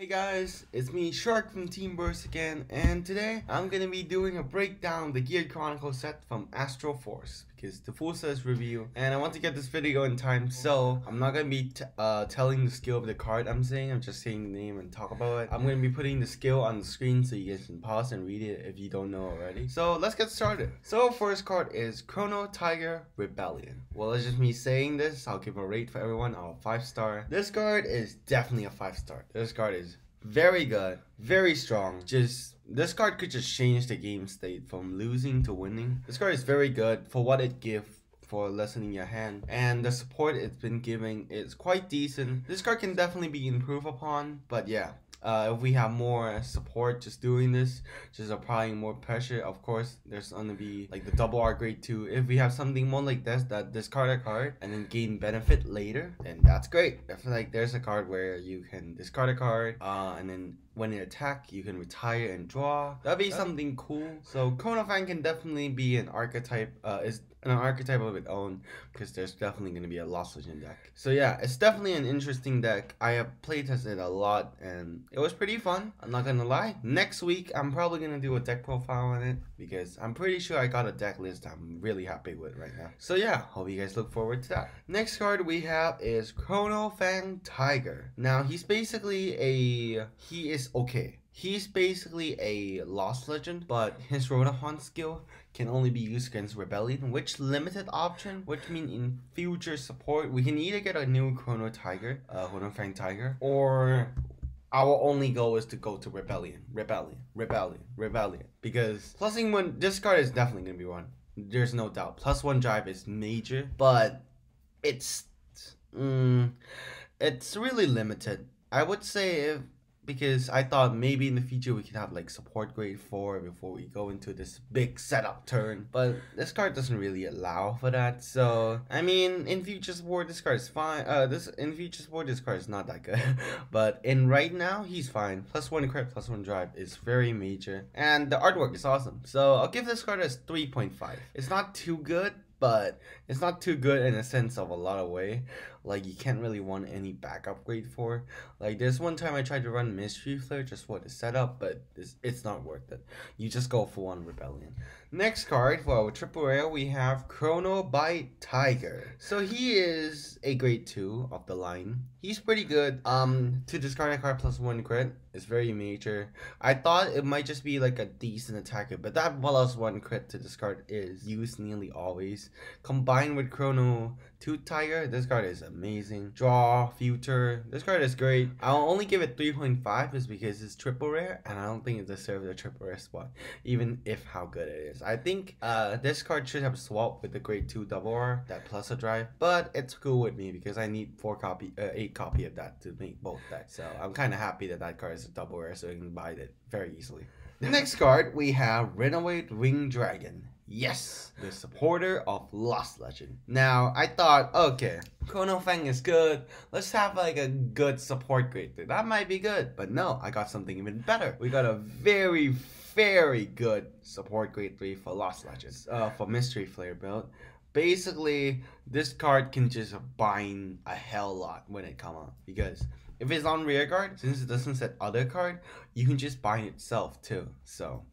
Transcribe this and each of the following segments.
Hey guys, it's me Shark from Team Burst again and today I'm gonna be doing a breakdown the Gear Chronicle set from Astral Force because the full set is review and I want to get this video in time so I'm not gonna be uh, telling the skill of the card I'm saying I'm just saying the name and talk about it. I'm gonna be putting the skill on the screen so you guys can pause and read it if you don't know already. So let's get started. So first card is Chrono Tiger Rebellion. Well it's just me saying this I'll give a rate for everyone I'll 5 star. This card is definitely a 5 star. This card is very good, very strong. Just this card could just change the game state from losing to winning. This card is very good for what it gives for lessening your hand and the support it's been giving is quite decent this card can definitely be improved upon but yeah uh, if we have more support just doing this, just applying more pressure, of course, there's gonna be like the double R grade too. If we have something more like this, that discard a card and then gain benefit later, then that's great. I feel like there's a card where you can discard a card uh, and then when you attack, you can retire and draw. That'd be something cool. So Chrono Fang can definitely be an archetype. Uh, is an archetype of its own because there's definitely going to be a Lost Legend deck. So yeah, it's definitely an interesting deck. I have playtested a lot and it was pretty fun. I'm not gonna lie. Next week, I'm probably gonna do a deck profile on it because I'm pretty sure I got a deck list I'm really happy with right now. So yeah, hope you guys look forward to that. Next card we have is Chrono Fang Tiger. Now he's basically a he is okay. He's basically a Lost Legend, but his Rotohaunt skill can only be used against Rebellion, which limited option, which means in future support, we can either get a new Chrono Tiger, uh, Chrono Fang Tiger, or our only goal is to go to Rebellion, Rebellion, Rebellion, Rebellion. Because plusing one, this card is definitely going to be one. There's no doubt. Plus one drive is major, but it's, mm, it's really limited. I would say if because I thought maybe in the future we could have like support grade 4 before we go into this big setup turn. But this card doesn't really allow for that. So, I mean, in future support, this card is fine. Uh, this In future support, this card is not that good. but in right now, he's fine. Plus 1 crit, plus 1 drive is very major. And the artwork is awesome. So, I'll give this card a 3.5. It's not too good, but it's not too good in a sense of a lot of way. Like you can't really want any back upgrade for. Like there's one time I tried to run Mystery Flare just for the setup, but it's, it's not worth it. You just go full on Rebellion. Next card for our triple rare we have Chrono by Tiger. So he is a grade 2 of the line. He's pretty good. Um to discard a card plus one crit is very major. I thought it might just be like a decent attacker, but that plus one crit to discard is used nearly always. Combined with Chrono Tooth Tiger, this card is amazing. Draw, Future, this card is great. I'll only give it 3.5 is because it's triple rare, and I don't think it deserves a triple rare spot, even if how good it is. I think uh, this card should have swapped with the grade 2 double R, that plus a drive, but it's cool with me because I need 4 copy, uh, 8 copy of that to make both decks. So I'm kind of happy that that card is a double rare so I can buy it very easily. The next card, we have Renovate Wing Dragon. Yes, the supporter of Lost Legend. Now, I thought, okay, Chrono Fang is good. Let's have like a good support grade. That might be good. But no, I got something even better. We got a very, very good support grade 3 for Lost Legends. Uh, for Mystery Flare build. Basically, this card can just bind a hell lot when it come out. Because if it's on rear guard, since it doesn't set other card, you can just bind itself too. So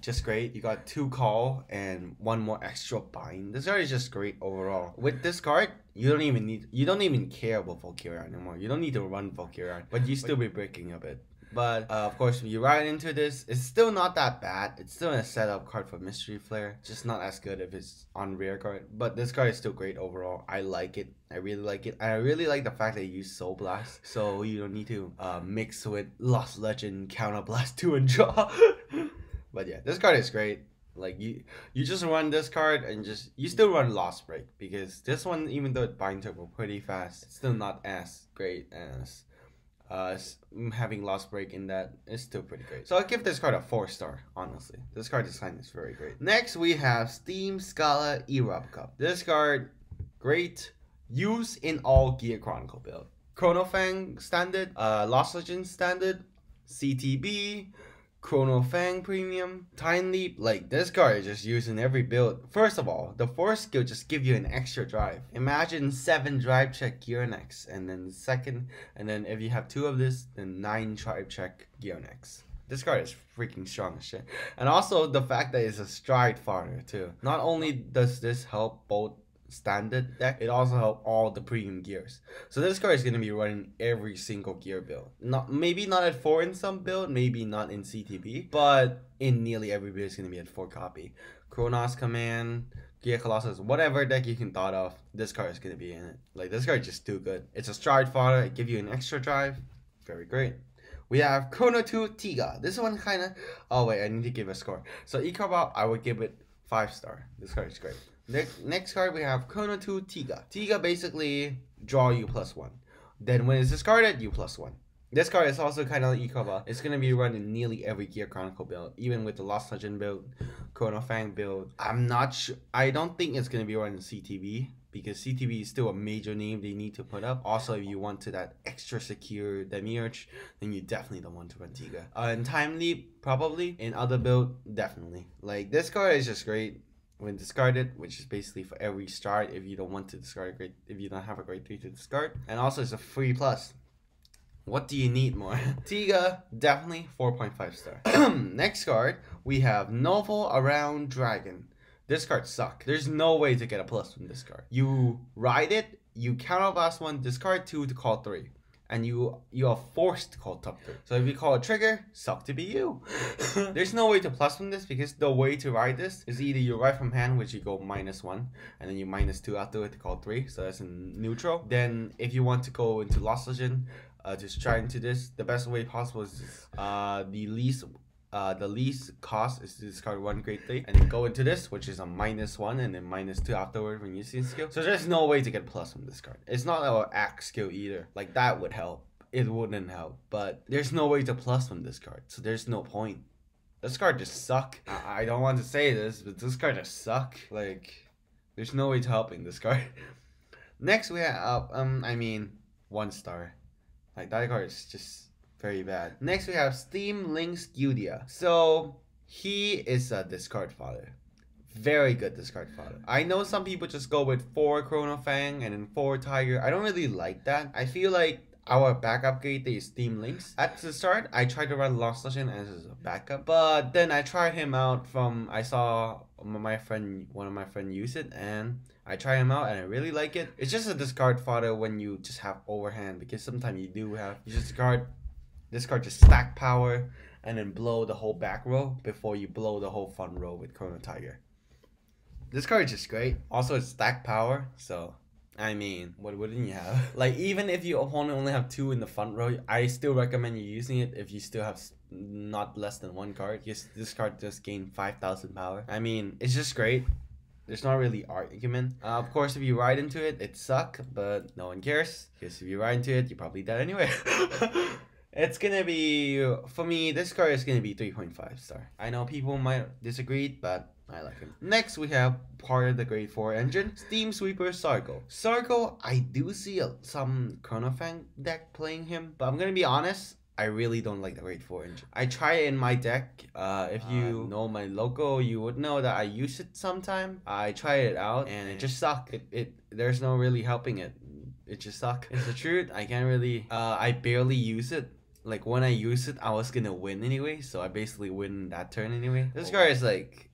just great. You got two call and one more extra bind. This card is just great overall. With this card, you don't even need you don't even care about Valkyria anymore. You don't need to run Valkyria, but you still be breaking a bit. But uh, of course, when you ride into this, it's still not that bad. It's still a setup card for Mystery Flare. Just not as good if it's on rear guard. But this card is still great overall. I like it. I really like it. I really like the fact that you use Soul Blast. So you don't need to uh, mix with Lost Legend, Counter Blast 2 and draw. But yeah, this card is great. Like you, you just run this card and just you still run Lost Break because this one, even though it binds turbo pretty fast, it's still not as great as uh having Lost Break in that. It's still pretty great. So I give this card a four star. Honestly, this card design is very great. Next we have Steam Scala Erupt Cup. This card, great. Use in all Gear Chronicle build. Chronofang standard, uh, Lost Legends standard, CTB, Chrono Fang Premium, Time Leap, like this card is just used in every build. First of all, the force skill just give you an extra drive. Imagine 7 drive check gear next, and then second, and then if you have 2 of this, then 9 drive check gear next. This card is freaking strong as shit. And also the fact that it's a stride farther too. Not only does this help both standard deck, it also helps all the premium gears. So this card is gonna be running every single gear build. Not maybe not at four in some build, maybe not in CTB, but in nearly every build it's gonna be at four copy. Kronos Command, Gear Colossus, whatever deck you can thought of, this card is gonna be in it. Like this card is just too good. It's a stride fodder, it give you an extra drive. Very great. We have Chrono 2 Tiga. This one kind of... Oh, wait, I need to give a score. So, Ikarbop, I would give it 5 star. This card is great. Next, next card, we have Chrono 2 Tiga. Tiga basically draw you plus 1. Then when it's discarded, you plus 1. This card is also kind of like Ikaba. It's going to be run in nearly every Gear Chronicle build, even with the Lost Legend build, Chrono Fang build. I'm not sure. I don't think it's going to be run in because CTB is still a major name they need to put up. Also, if you want to that extra secure Demiurge, then you definitely don't want to run Tiga. Uh, in Time Leap, probably. In other build, definitely. Like, this card is just great when discarded, which is basically for every start if you don't want to discard a great, if you don't have a great three to discard. And also, it's a free plus. What do you need more? Tiga, definitely 4.5 star. Next card, we have Novel Around Dragon. This card suck. There's no way to get a plus from this card. You ride it, you counterblast one, discard two to call three. And you you are forced to call top three. So if you call a trigger, suck to be you. There's no way to plus from this because the way to ride this is either you ride from hand, which you go minus one, and then you minus two after it to call three, so that's in neutral. Then if you want to go into Lost Legend, uh, to try into this, the best way possible is uh, the least uh, the least cost is to discard one great three and then go into this, which is a minus one and then minus two afterward when using skill. So there's no way to get plus from this card. It's not our axe skill either. Like that would help. It wouldn't help, but there's no way to plus from this card. So there's no point. This card just suck. I, I don't want to say this, but this card just suck. Like, there's no way to helping this card. Next we have, um, I mean, one star. Like that card is just very bad. Next we have Steam Links Gudia. So he is a discard father. Very good discard father. I know some people just go with four Chrono Fang and then four Tiger. I don't really like that. I feel like our backup gate is Steam Links. At the start, I tried to run Lost Legend as a backup, but then I tried him out from I saw my friend one of my friend use it and I try him out and I really like it. It's just a discard fodder when you just have overhand because sometimes you do have you just discard this card just stack power and then blow the whole back row before you blow the whole front row with Chrono Tiger. This card is just great. Also, it's stack power, so I mean, what wouldn't you have? Like, even if your opponent only have two in the front row, I still recommend you using it if you still have not less than one card. Because this card just gain 5,000 power. I mean, it's just great. There's not really argument. Uh, of course, if you ride into it, it suck, but no one cares. Because if you ride into it, you're probably dead anyway. It's gonna be for me. This card is gonna be three point five star. I know people might disagree, but I like him. Next, we have part of the Grade 4 engine, Steam Sweeper Sarko. Sarko, I do see a, some Chronofang deck playing him, but I'm gonna be honest, I really don't like the Grade 4 engine. I try it in my deck. Uh, if you uh, know my logo, you would know that I use it sometime. I tried it out and it just sucked. It, it There's no really helping it. It just sucked. It's the truth. I can't really, uh, I barely use it like when I use it, I was gonna win anyway, so I basically win that turn anyway. This oh. card is like,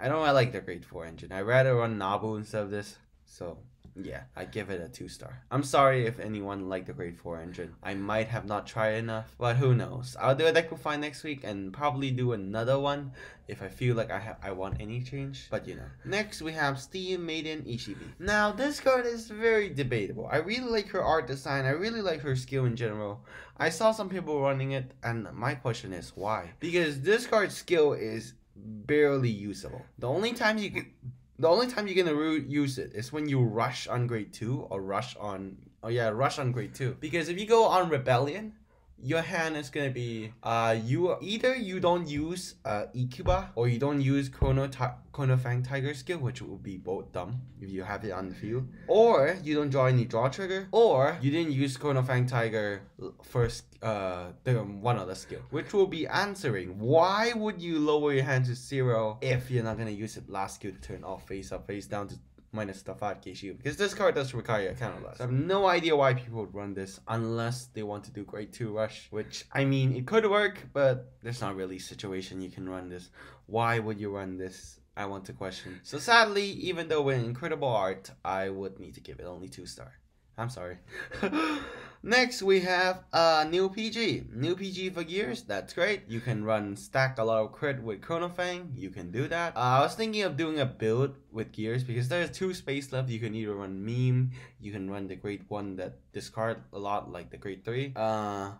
I don't really like the Grade 4 engine. I'd rather run Nabu instead of this, so yeah, I give it a two star. I'm sorry if anyone liked the Grade 4 engine. I might have not tried enough, but who knows. I'll do a deck refine next week and probably do another one if I feel like I have I want any change. But you know. Next we have Steam Maiden Ishibi. Now this card is very debatable. I really like her art design. I really like her skill in general. I saw some people running it and my question is why? Because this card's skill is barely usable. The only time you can the only time you're gonna use it is when you rush on grade two or rush on oh yeah rush on grade two. Because if you go on rebellion your hand is gonna be uh you either you don't use uh Ikuba or you don't use Chrono Ti- Chrono Fang Tiger skill, which will be both dumb if you have it on the field, or you don't draw any draw trigger, or you didn't use Chrono Fang Tiger first uh the one other skill, which will be answering why would you lower your hand to zero if you're not gonna use it last skill to turn off face up face down to minus the 5k shield because this card does require a counter blast. So I have no idea why people would run this unless they want to do grade 2 rush, which I mean it could work, but there's not really a situation you can run this. Why would you run this? I want to question. So sadly, even though we're incredible art, I would need to give it only 2 star. I'm sorry. Next, we have a new PG. New PG for gears. That's great. You can run stack a lot of crit with Chronofang, You can do that. Uh, I was thinking of doing a build with gears because there's two space left. You can either run meme. You can run the great one that discard a lot, like the great three. Uh,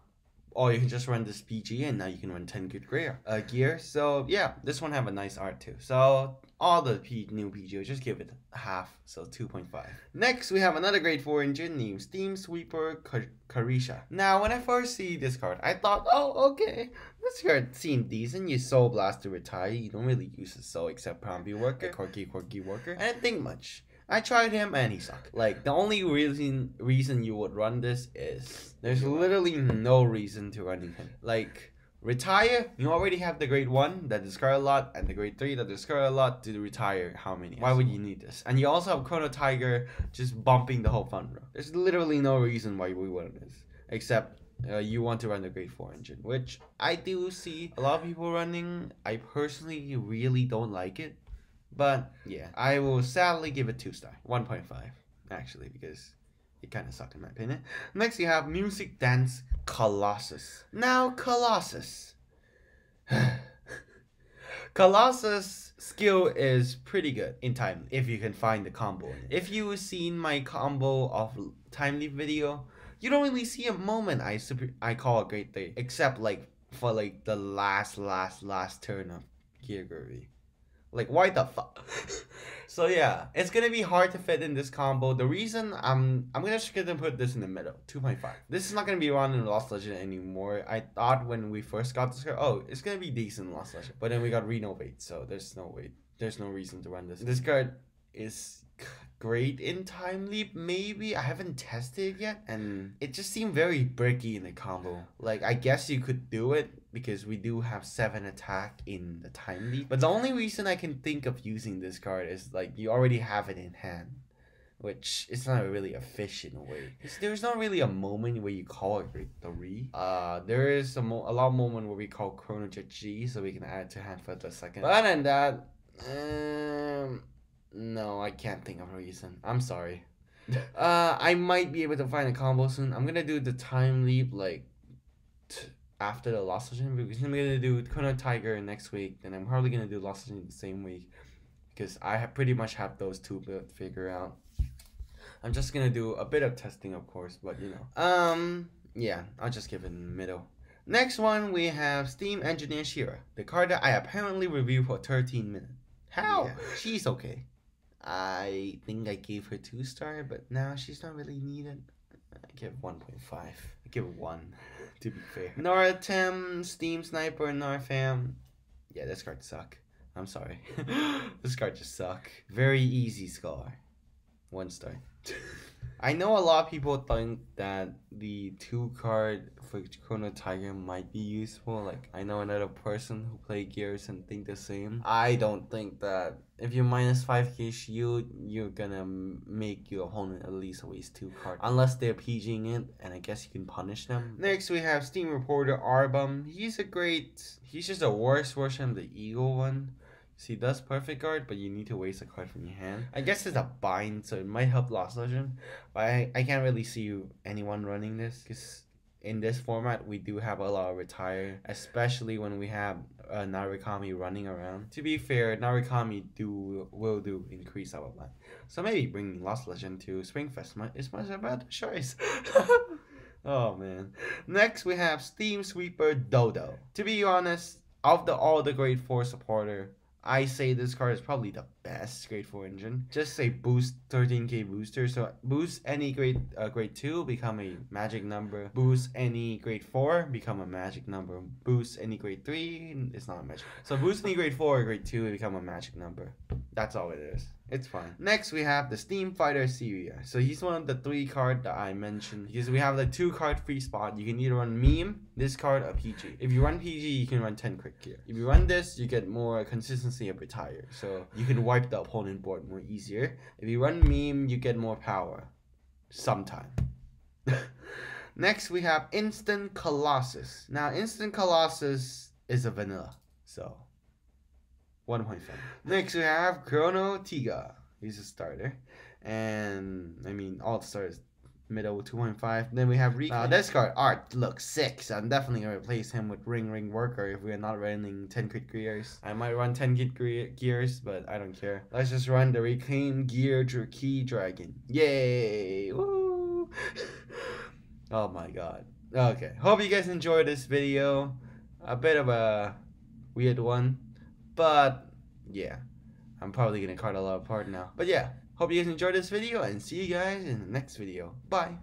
or you can just run this PG and now you can run 10 good gear. Uh, gear. So yeah, this one have a nice art too. So all the P- new PG, just give it half, so 2.5. Next, we have another grade 4 engine named Steam Sweeper Ka- Carisha. Now, when I first see this card, I thought, oh, okay, this card seemed decent. You Soul Blast to retire, you don't really use a Soul except Prombi Worker, Quirky Quirky Worker. I didn't think much. I tried him and he sucked. Like the only reason reason you would run this is there's literally no reason to running him. Like retire, you already have the grade one that discard a lot and the grade three that discard a lot to retire how many? Why would you need this? And you also have Chrono Tiger just bumping the whole fun. There's literally no reason why we want this. Except uh, you want to run the grade 4 engine, which I do see a lot of people running. I personally really don't like it. But yeah, I will sadly give it 2 star. 1.5 actually because it kind of sucked in my opinion. Next you have Music Dance Colossus. Now Colossus. Colossus skill is pretty good in time if you can find the combo. If you seen my combo of timely video, you don't really see a moment I super I call a great day except like for like the last last last turn of Gear Groovy. Like why the fuck? so yeah, it's gonna be hard to fit in this combo. The reason I'm I'm gonna just gonna put this in the middle, two point five. This is not gonna be around in Lost Legend anymore. I thought when we first got this card, oh, it's gonna be decent Lost Legend, but then we got renovate, so there's no way, there's no reason to run this. This card is great in time leap maybe i haven't tested it yet and it just seemed very bricky in the combo like i guess you could do it because we do have seven attack in the time leap but the only reason i can think of using this card is like you already have it in hand which it's not really a in a way. There's not really a moment where you call it grade three. Uh, there is a, mo- a lot of moment where we call Chrono Jet G, so we can add it to hand for the second. But other than that, um, no, I can't think of a reason. I'm sorry. uh, I might be able to find a combo soon. I'm gonna do the time leap like t- after the Lost Legend because I'm gonna do Chrono Tiger next week, and I'm probably gonna do Lost Legend the same week because I have pretty much have those two built figure out. I'm just gonna do a bit of testing, of course, but you know. Um, yeah, I'll just give it in the middle. Next one, we have Steam Engineer Shira, the card that I apparently reviewed for 13 minutes. How? Yeah. She's okay. I think I gave her two star, but now she's not really needed. I give 1.5. I give 1, to be fair. Nora Noratem, Steam Sniper, Narfam. Yeah, this card suck. I'm sorry. this card just suck. Very easy score. One star. I know a lot of people think that the two card for Chrono Tiger might be useful. Like I know another person who play Gears and think the same. I don't think that if you're minus five k shield, you're gonna make your opponent at least waste two cards, unless they're PGing it, and I guess you can punish them. Next we have Steam Reporter Arbum. He's a great. He's just a worse version of the Eagle one. See, does perfect guard, but you need to waste a card from your hand. I guess it's a bind, so it might help Lost Legend. But I, I can't really see anyone running this because in this format we do have a lot of retire, especially when we have uh, Narukami running around. To be fair, Narukami do will do increase our land, so maybe bringing Lost Legend to Springfest might is much a better choice. oh man. Next we have Steam Sweeper Dodo. To be honest, of the all the great four supporter. I say this card is probably the best grade 4 engine. Just say boost 13k booster. So boost any grade uh, grade 2, become a magic number. Boost any grade 4, become a magic number. Boost any grade 3, it's not a magic. So boost any grade 4 or grade 2, become a magic number. That's all it is. It's fine. Next, we have the Steam Fighter Syria. So he's one of the three card that I mentioned because we have the two card free spot. You can either run meme, this card, or PG. If you run PG, you can run 10 quick gear. If you run this, you get more consistency of retire. So you can wipe the opponent board more easier. If you run meme, you get more power. Sometime. Next, we have Instant Colossus. Now, Instant Colossus is a vanilla. So 1.5. Next we have Chrono Tiga. He's a starter. And I mean all the stars middle 2.5. Then we have Riku. Uh, now this card art looks sick, so I'm definitely gonna replace him with Ring Ring Worker if we're not running 10 crit gears. I might run 10 crit gears, but I don't care. Let's just run the Reclaim Gear Key Dragon. Yay! Woo! oh my god. Okay. Hope you guys enjoyed this video. A bit of a weird one. But yeah, I'm probably gonna cut a lot apart now. But yeah, hope you guys enjoyed this video and see you guys in the next video. Bye.